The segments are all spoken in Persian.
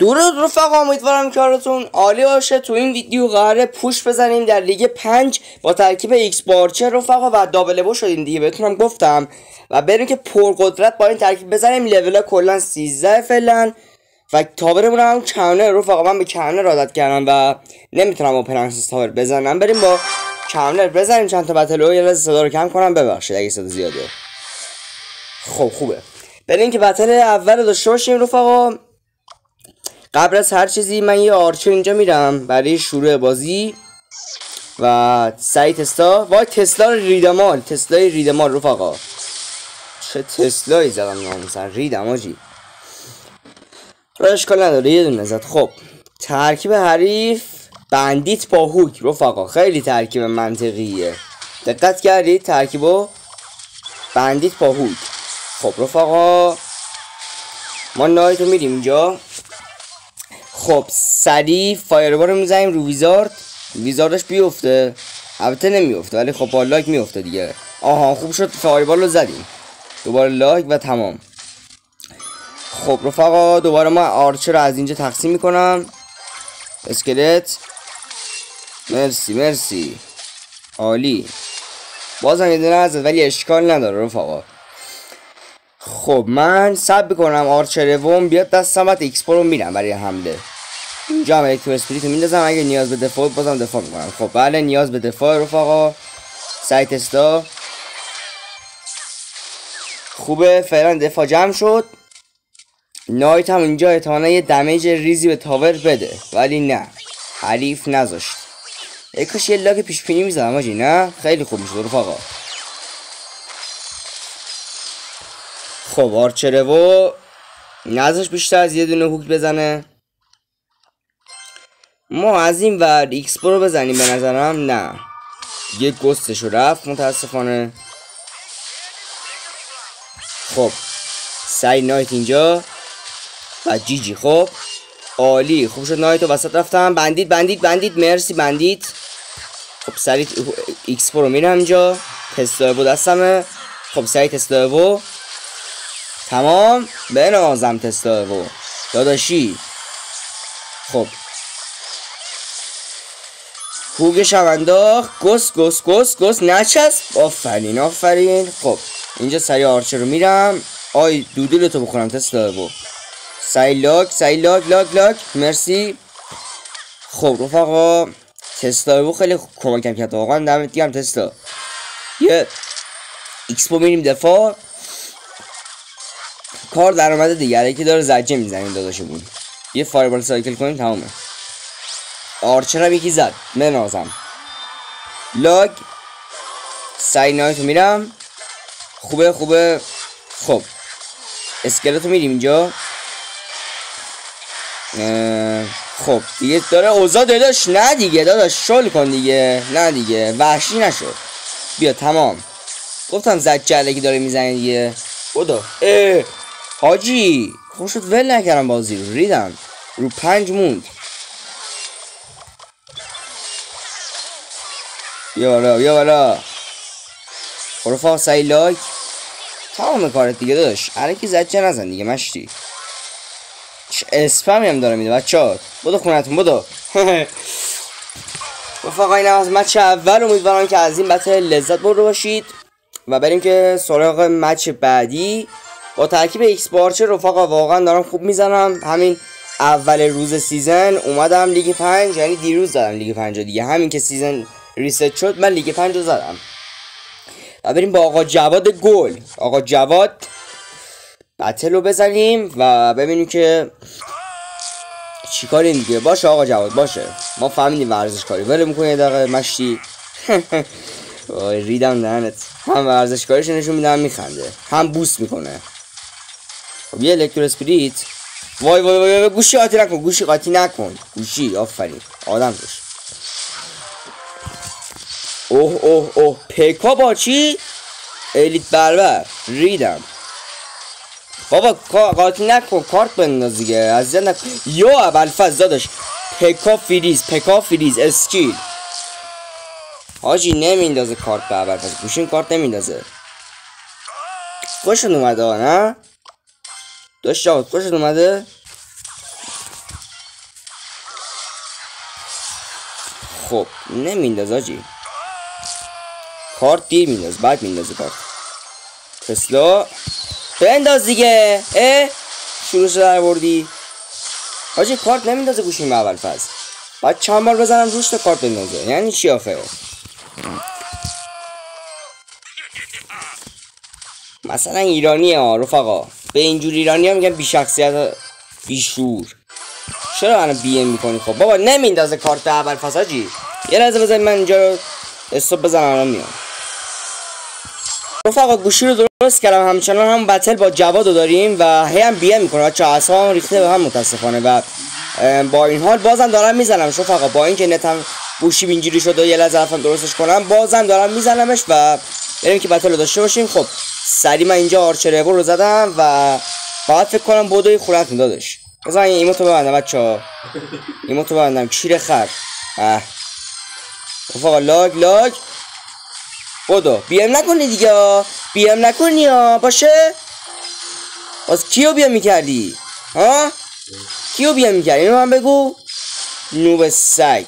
درود رفقا امیدوارم کارتون عالی باشه. تو این ویدیو قراره push بزنیم در لیگ 5 با ترکیب X-Bow Archer رفقا و double bow شدیم دیگه بهتونم گفتم. و بریم که پرقدرت با این ترکیب بزنیم. لول کلا 13 فعلا. و tower مون هم cannoneer رفقا. من به cannoneer عادت کردم و نمی‌تونم با princess tower بزنم. بریم با cannoneer بزنیم. چند تا battle لحظه صدا رو کم کنم. ببخشید اگه صدا زیاده. خب خوبه. بریم که بتل اول داشته باشیم رفقا قبل از هر چیزی من یه آرچر اینجا میرم برای شروع بازی و سعی تسلا. وای تسلا ریدمال تسلای ریدمال رفقا. چه تسلایی زدم ناموسن ریدم آجی. را اشکال نداره یه دونه زد. خب ترکیب حریف بندیت با هوک رفقا. خیلی ترکیب منطقیه. دقت کردید ترکیبو؟ بندیت با هوک. خب رفقا ما نایتو میریم اینجا. خب سریع فایربار رو می‌زنیم رو ویزارد. ویزاردش بیفته. البته نمیفته ولی خب با لاک میفته دیگه. آها خوب شد فایربال رو زدیم. دوباره لاک و تمام. خب رفقا دوباره ما آرچر رو از اینجا تقسیم می‌کنم. اسکلت. مرسی مرسی. عالی. بازم یه دونه ولی اشکال نداره رفقا. خب من صبر بکنم archer م بیاد دستم بعد ایکس رو میرم برای حمله. اینجا هم Electro Spirit میندازم اگه نیاز به دفاع بازم دفاع می‌کنم. خب بله نیاز به دفاع رفقا. سعی تستا. خوبه فعلا دفاع جمع شد. نایت هم اینجا اتمانا یه دمیج ریزی به تاور بده ولی نه. حریف نذاشت. کاش یه لاک پیش پینی می‌زدم آجی نه؟ خیلی خوب می‌شد رفقا. خب آرچره و نذاش بیشتر از یه دونه هوک بزنه. ما از این ور ایکس رو بزنیم به نظرم نه. یه گستشو رفت متاسفانه. خب سریع knight اینجا و GG خب عالی. خوب شد knight وسط رفتم. بندید بندید بندید. مرسی بندید. خب سریع X رو میرم اینجا. تست بود دستمه. خب سریع تست و تمام. بنازم تست و داداشی. خب. hog ش هم انداخت ghost ghost ghost ghost. نچسب. آفرین آفرین. خب. اینجا سریع archer رو میرم. آی دودولتو بخورم تست و. سریع log سریع log log log. مرسی. خب رفقا. تستا رو خیلی کمکم کرد. واقعا دمت گرم تستا. یه X-Bow میریم دفاع. کار در اومده دیگه که داره زجه می‌زنیم داداشمون. یه fireball cycle کنیم تمامه archer هم یکی زد. بنازم لاگ. سعی نایتو میرم. خوبه خوبه. خب. اسکلتو میریم اینجا. خب. دیگه داره اوزا داداش. نه دیگه داداش. شل کن دیگه. نه دیگه. وحشی نشد. بیا تمام. گفتم زد که داره می‌زنه دیگه. بودو اه. حاجی خوب شد ول نکردم بازی رو ریدم. رو پنج موند. بیا بالا بیا بالا. خب رفقا سریع log. تمام کارت دیگه الکی زجه نزن دیگه مشتی. اسپمی هم داره میده بچه ها برو خونتون برو رفقا این از match اول. امیدوارم که از این battle لذت برده باشید. و بریم که سراغ match بعدی. با ترکیب X-Bow archer رفقا واقعا دارم خوب می‌زنم. همین اول روز season اومدم لیگ پنج یعنی دیروز زدم لیگ پنج دیگه. همین که season ریست شد من لیگ پنج رو زدم. و بریم با آقا جواد گل. آقا جواد battle رو بزنیم و ببینیم که چیکار دیگه. باشه آقا جواد باشه. ما فهمیدیم ورزش کاری ولی می‌کنه دقیقه مشتی. ریدم دهنت. هم ورزش کاریش نشون میدم میخنده. هم بوست می‌کنه. خب یه electro spirit. وای وای وای, گوشی قاطی نکن گوشی قاطی نکن. گوشی آفرین. آدم روش اوه اوه اوه. پیکا با چی؟ الیت بربر ریدم. بابا قاطی نکن کارت بنداز دیگه. از نکن. یا اول فز داداش. پکا فریز پکا فریز اسکیل. حاجی نمیندازه کارت به اول فز گوشین کارت نمیندازه. خوشون اومده نه؟ داشت جواد خوشت اومده خب نمینداز آجی کارت دیر مینداز بعد میندازه کارت تسلا بنداز دیگه اه شروع در بردی حاجی کارت نمیندازه گوشیم اول فاز بعد چند بار بزنم روش تا کارت بندازه یعنی چی آخه مثلا ایرانی ها رفقا به اینجور ایرانی ها میگن بی شخصیت بی چرا منو بی ام می‌کنی خب؟ بابا نمیندازه کارت اول فاز حاجی یه لحظه بزن من اینجا رو استوب بزنم الان میام. رفقا گوشی رو درست کردم. همچنان هم بتل با جواد رو داریم و هی هم بیه می‌کنه. بچه اصلا ریخته به هم متاسفانه و با این حال بازم دارم می‌زنم رفقا با اینکه نتم گوشی اینجوری شده و یه لحظه درستش کنم بازم دارم میزنمش و بریم که بتل داشته باشیم. خب سری من اینجا آرچر رو زدم و فقط فکر کنم بودوی خورت دادش بزن این ایموتو ببندم بچه ها. ایموتو ببندم. کیر خر. اه. رفقا لاگ لاگ. بودو بیم نکنی دیگه بیم نکنی ها باشه؟ باز کیو بیم می‌کردی؟ ها؟ کیو بیم می‌کردی؟ اینو من بگو. نوب سگ.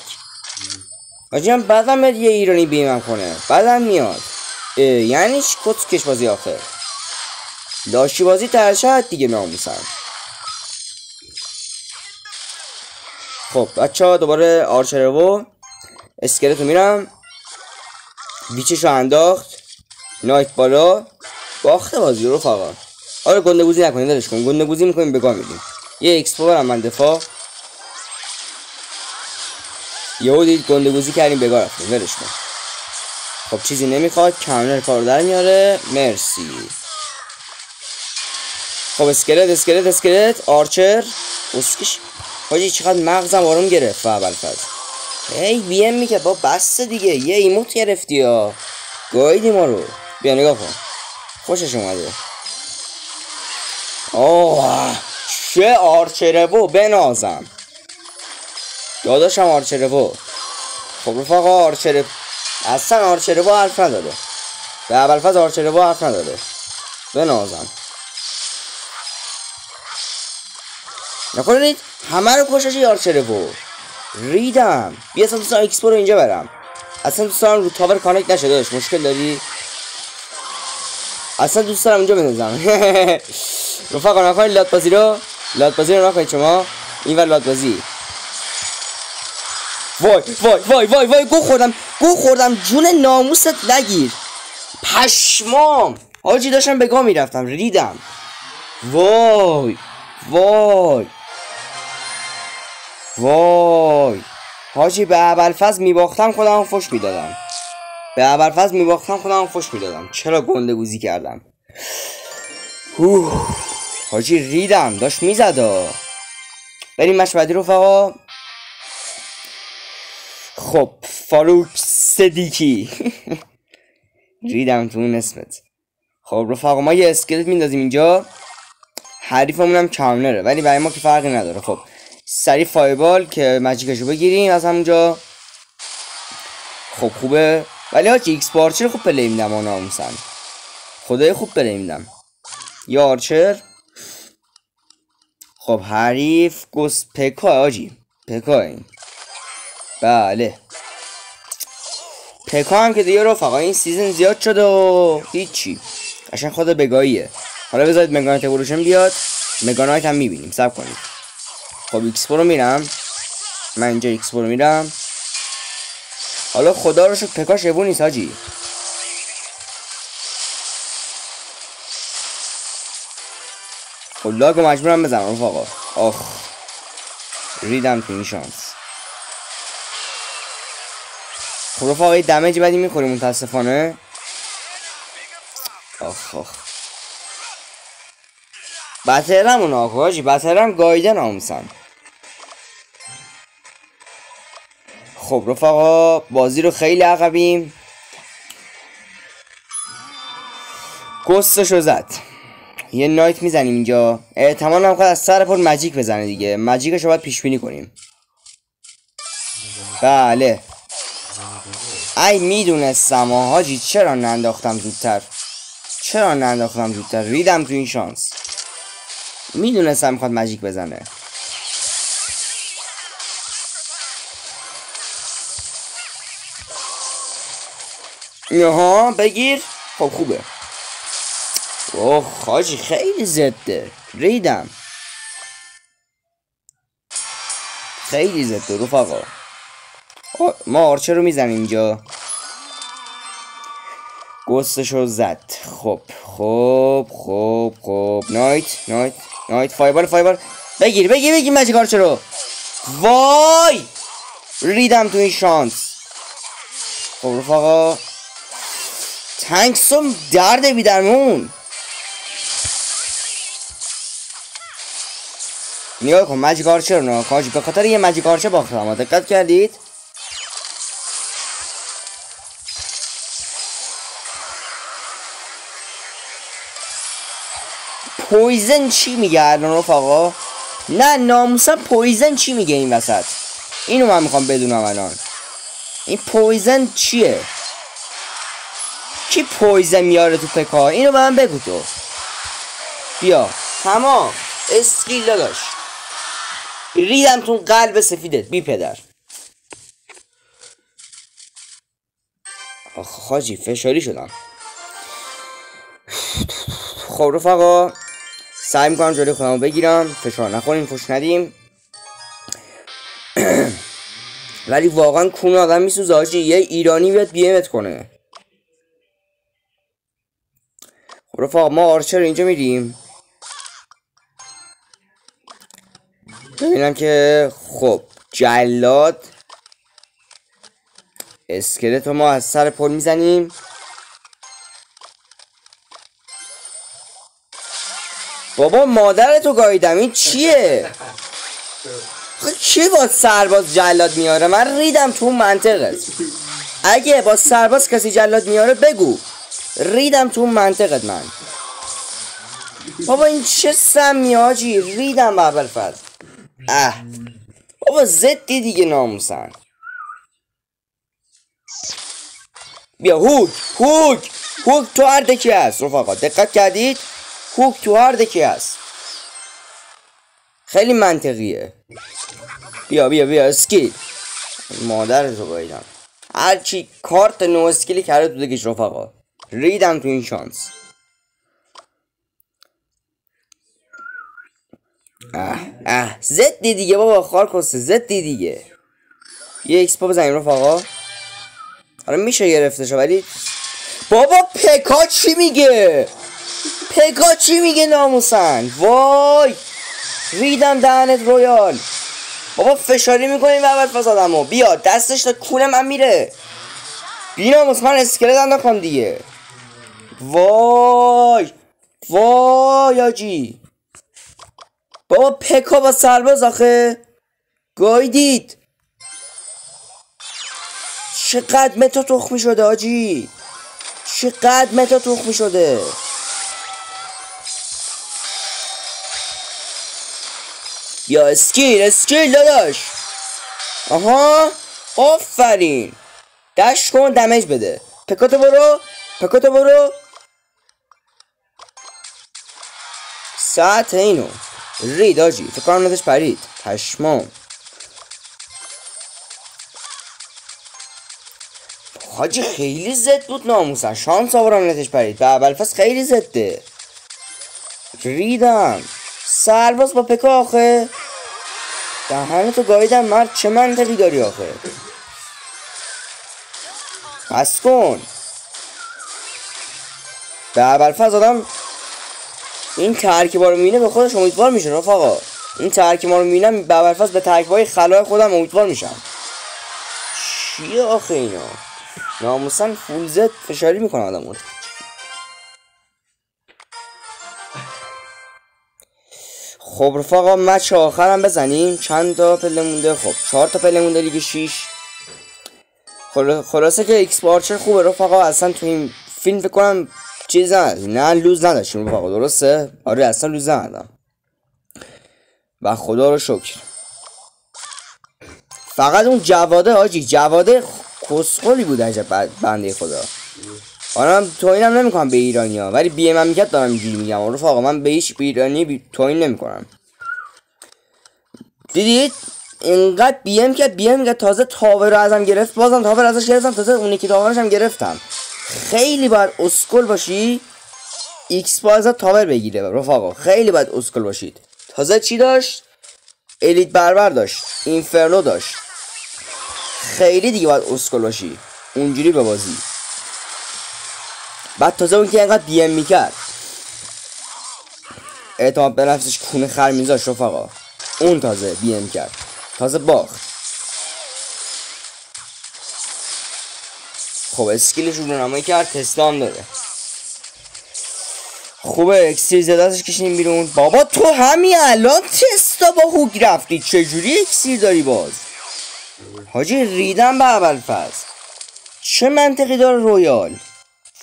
آجی من بعدم یه ایرانی بیمم کنه. بعدم میاد. یعنی کش بازی آخه. لاشی بازی ترشد دیگه ناموسم خب بچه ها دوباره آرچره و اسکلت رو میرم. ویچش رو انداخت. نایت بالا. باخته بازی رو فقط آره گنده گوزی نکنید دلش کن. گوزی می‌کنیم بگاه میدیم. یه اکسپو برم من دفاع. یهو دید گنده گوزی کردیم بگاه رفتیم. ولش کن. خب چیزی نمی‌خواد کامنر کار در میاره. مرسی. خب اسکلت اسکلت اسکلت. آرچر. اسکش حاجی چقدر مغزم آروم گرفت. اول ای بی ام می‌کرد با بس دیگه. یه ایموت گرفتی یا گایدی ما رو. بیا نگاه کن. خوشش اومده. آه چه آرچره بو بنازم. داداشم آرچره بو خب رفاقا آرچره اصلا آرچره بو حرف نداره به اول فاز آرچره بو حرف نداره بنازم نکنید همه رو کشش آرچره بو ریدم. بیا اصلا دوستان اکسپو رو اینجا برم. اصلا دوست دارم رو تاور کانکت نشه داشت. مشکل داری؟ اصلا دوست دارم اینجا بنزم رفاقا نکنید لات بازی رو. لات بازی رو نکنید شما. این ور لات بازی وای وای وای وای وای گو خوردم گو خوردم جون ناموست نگیر. پشمام. حاجی داشتم به گاه می‌رفتم ریدم. وای وای. وای. حاجی به اول میباختم خودم فش می‌دادم. به اول میباختم خودم فش می‌دادم. چرا گنده گوزی کردم؟ اوه. حاجی ریدم داشت می‌زد. بریم مش بعدی رفقا. خب فاروق صدیکی ریدم تو اون اسمت. خب رفقا ما یه اسکلت میندازیم اینجا. حریفمون هم کامنره ولی برای ما که فرقی نداره. خب سری فایبال که مجیکشو بگیریم از همونجا. خب خوبه. ولی ها X-Bow archer خوب play میدم آن ناموسا خدایی خوب play میدم. یا archer. خب حریف ghost پکا حاجی. پکا این بله. پکا هم که دیگه رفقا این season زیاد شده و هیچی. قشنگ خود بگاییه حالا بذارید Mega Knight evolution بیاد. Mega Knight هم می‌بینیم صبر کنید. خب X رو میرم. من اینجا X رو میرم. حالا خدا رو شکر پکاش evo نیست حاجی. خب log مجبورم بزنم رفقا آخ. ریدم تو این شانس. خب رفقا یه damage بدی می‌خوریم متاسفانه. آخ آخ. بطرم اون آقا حاجی بطرم گایدن آموسن خب رفقا بازی رو خیلی عقبیم. گستشو زد. یه نایت می‌زنیم اینجا. احتمال هم از سر پر مجیک بزنه دیگه. مجیکش رو باید پیش بینی کنیم. بله. ای می‌دونستم. حاجی چرا ننداختم زودتر؟ چرا ننداختم زودتر؟ ریدم تو این شانس. می‌دونستم می‌خواد مجیک بزنه. ها بگیر. خب خوبه. اوه خاجی خیلی زده. ریدم. خیلی زده رفقا. ما آرچه رو می‌زنیم اینجا. گستشو زد. خب خب خب خب. نایت نایت نایت. فایبر فایبر. بگیر بگیر بگیر مجیک آرچه رو. وای! ریدم تو این شانس. خب رفقا. تنکسون درد بیدرمون نیا کن مجیک آرچر نه کاج به خاطر یه مجیک آرچر باختم. دقت کردید؟ poison چی میگه الان رفقا؟ نه ناموسا poison چی میگه این وسط؟ اینو من می‌خوام بدونم الان. این poison چیه؟ کی poison میاره تو پکا؟ اینو به من بگو تو. بیا. تمام. اسکل داداش. ریدم تو قلب سفیدت بی پدر. آخ حاجی فشاری شدم. خب رفقا سعی می‌کنم جلوی خودمو بگیرم. فشار نخوریم فش ندیم. ولی واقعا کون آدم میسوزه آجی. یه ایرانی بیاد بیمت کنه. خب رفقا ما آرچر اینجا میریم ببینم که خب جلاد. اسکلت ما از سر پل می‌زنیم. بابا مادر تو گاییدم این چیه؟ کی با سرباز جلاد میاره؟ من ریدم تو منطقه. اگه با سرباز کسی جلاد میاره بگو. ریدم تو منطقت من. بابا این چه سمی آجی؟ ریدم به اول فرد. اه. بابا زدی دیگه ناموسن. بیا هوک هوک. هوک تو هر دکی هست. رفاقا دقت کردید؟ هوک تو هر دکی هست؟ خیلی منطقیه. بیا بیا بیا اسکیل. مادر رو بایدم. هرچی کارت نو اسکیلی کرده تو دکش رفاقا ریدم تو این شانس. اه اه. زدی دیگه بابا خارکسته زدی دیگه. یه X-Bow بزنیم رفقا آره میشه گرفته ولی بابا پکا چی میگه؟ پکا چی میگه ناموسا؟ وای! ریدم دهنت رویال. بابا فشاری می‌کنیم اول فصل آدمو بیا دستش تا کونه من میره. بی ناموس من اسکلت انداختم دیگه. وای! وای آجی. بابا پکا با سرباز آخه. گایدید چقدر متا تخمی شده آجی. چقدر متا تخمی شده. یا اسکیل اسکیل داداش. آها آفرین. دشت کن دمیج بده. پکاتو برو پکاتو برو. ساعت اینو. رید آجی کنم نتش پرید. پشمام. حاجی خیلی زد بود ناموسن. شانس آورم نتش پرید. به اول فصل خیلی زده. ریدم. سرباز با پکا آخه. تو گاییدم مرد چه منطقی داری آخه؟ بس کن. به اول آدم این ترکیبا رو می‌بینه به خودش امیدوار میشه رفقا. این ترکیبا رو می‌بینم به اول به ترکیبای خلای خودم امیدوار میشم. چیه آخه اینا؟ ناموسن فول زد فشاری می‌کنه آدمون خب رفقا مچ آخرم بزنیم. چند تا پله مونده؟ خب چهار تا پله مونده لیگ 6 خلاصه که X-Bow Archer خوبه رفقا. اصلا تو این فیلم فکر کنم چیز نه lose نداشتیم رفقا. درسته؟ آره اصلا lose ندادم. و خدا رو شکر. فقط اون جواده حاجی. جواده کسخولی بود عجب بنده خدا. حالا من توهینم نمی‌کنم به ایرانی ها ولی بی مملکت دارم اینجوری میگم رفقا من به هیچ به ایرانی بی... توهین نمی‌کنم دیدید اینقدر BM کرد BM کرد تازه tower رو ازم گرفت. بازم tower ازش گرفتم تازه اون یکی tower ش هم گرفتم. خیلی باید اسکل باشی. X-Bow ازت tower بگیره رفقا خیلی باید اسکل باشید تازه چی داشت؟ Elite Barbar داشت. Inferno داشت. خیلی دیگه باید اسکل باشی. اونجوری به بازی. بعد تازه اون که اینقدر BM می‌کرد. اعتماد به نفسش کونه خر میذاشت رفقا اون تازه BM کرد. تازه باخت. خب skill ش رونمایی کرد تسلا هم داره خوبه اکسیر ازش کشیم بیرون. بابا تو همین الان تستا با Hog رفتی. چجوری اکسیر داری باز؟ حاجی ریدم به اول فصل چه منطقی داره رویال؟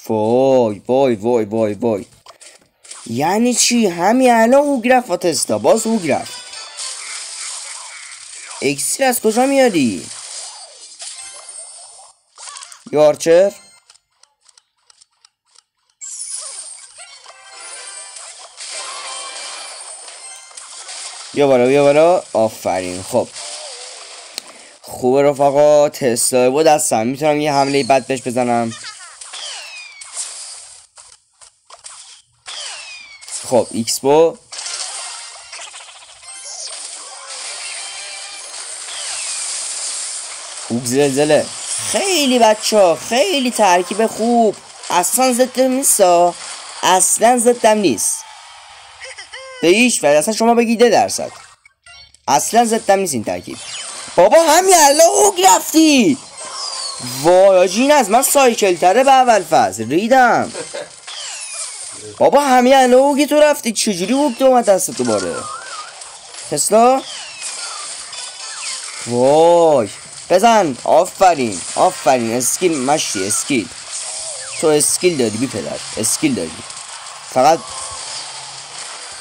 وای وای وای وای وای. یعنی چی؟ همین الان هوگ رفت با تستا باز هوگ رفت اکسیر از کجا میاری؟ یارچر؟ بیا بالا بیا بالا. آفرین. خب. خوبه رفقا تسلا بود دستم می‌تونم یه حمله بد بهش بزنم. خب X-Bow خوب زلزله. خیلی بچه ها خیلی ترکیب خوب. اصلا ضدم نیست اصلا ضدم نیست. به هیچ وجه اصلا شما بگید یه درصد. اصلا ضدم نیست این ترکیب. بابا همین الان Hog رفتی. وای از من cycle تره به اول فصل ریدم. بابا همین الان Hog تو رفتی. چجوری Hog اومد دست دوباره تسلا؟ وای. بزن. آفرین. آفرین. skill. مشتی skill. تو skill داری بی پدر. skill داری فقط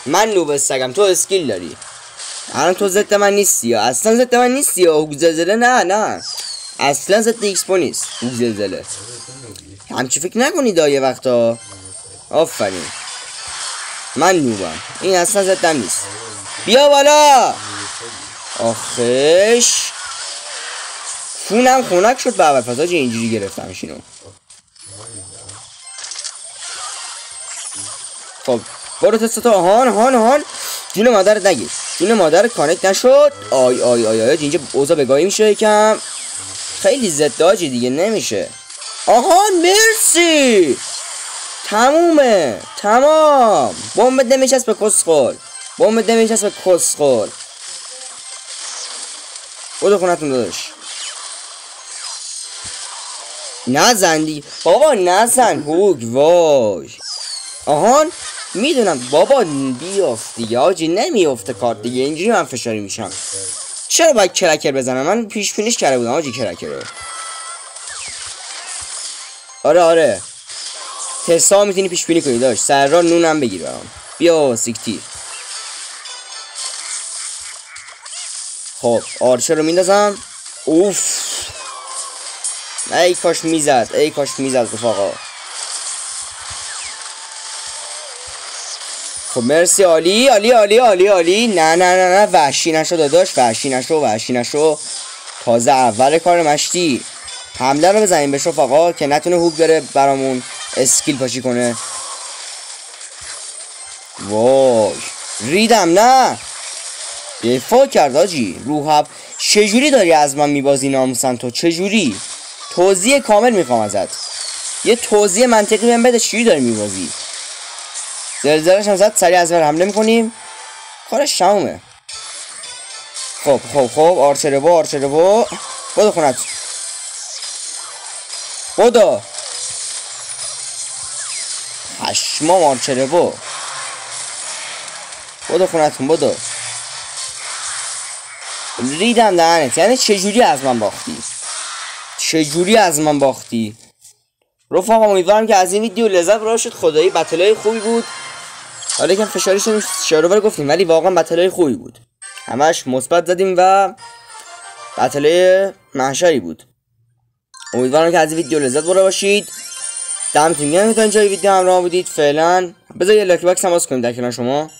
من noob سگم تو skill داری. الان تو ضد من نیستی اصلا ضد من نیستی یا؟ زلزله؟ نه نه. اصلا ضد X-Bow نیست. زلزله. همچین فکر نکنیدا یه وقتا. آفرین. من noob م این اصلا ضدم نیست. بیا بالا. آخیش. خونم خونک شد به اول پس اینجوری گرفتمش اینو خب برو تست تو هان هان هان. جون مادرت نگیر. جون مادر connect نشد. آی آی آی آی اینجا اوضاع بگایی میشه یکم. خیلی زداجی دیگه نمیشه. آهان مرسی! تمومه. تمام. بمب نمیشست به کسخل بمب نمیشست به کسخل بودو خونتون دادش نزن دیگه. بابا نزن. هوگ وای. آهان می‌دونم بابا بیافت دیگه آجی نمیافته کارت دیگه. اینجوری من فشاری میشم. چرا باید کرکر بزنم؟ من پیش پینش کرده بودم آجی کرکر آره آره. تسا می‌تونی پیش پینی کنی سر را نونم بگیر برام. بیا سیکتی. خب آرچه رو میندازم. اوف. ای کاش می‌زد ای کاش می‌زد رفاقا خب مرسی عالی عالی عالی عالی عالی. نه نه نه نه وحشی نشو داداش وحشی نشو وحشی نشو. تازه اول کار مشتی. حمله رو بزنیم به رفاقا که نتونه هوک بره برامون. اسکیل پاشی کنه. وای ریدم نه. دفاع کرد آجی. روحب چجوری داری از من میبازی ناموسن تو چجوری؟ توضیح کامل می‌خوام ازت. یه توضیح منطقی بهم بده چجوری داری میبازی. زلزلش هم زد سریع از حمله می‌کنیم. کارش شمومه خب خب خب آرچره با بودو خونت. بودو. هشمام آرچره با بودو خونتون بودو. ریدم دهنت. یعنی چجوری از من باختی؟ چجوری از من باختی؟ رفقا امیدوارم که از این ویدیو لذت برده باشید خدایی battle ای خوبی بود. حالا یکم فشاری شدیم گفتیم ولی واقعا battle ای خوبی بود. همش مثبت زدیم و battle ای محشری بود. امیدوارم که از این ویدیو لذت برده باشید. دمتون گرم تا اینجای ویدیو همراه بودید فعلا. بذار یه lucky box هم باز کنیم در شما.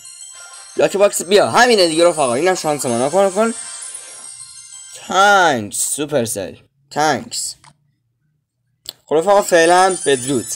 lucky box بیا همینه دیگه رفقا. اینم شانس ما نکن کن تانکس سوپر سل تانکس خب رفقا فعلا بدرود.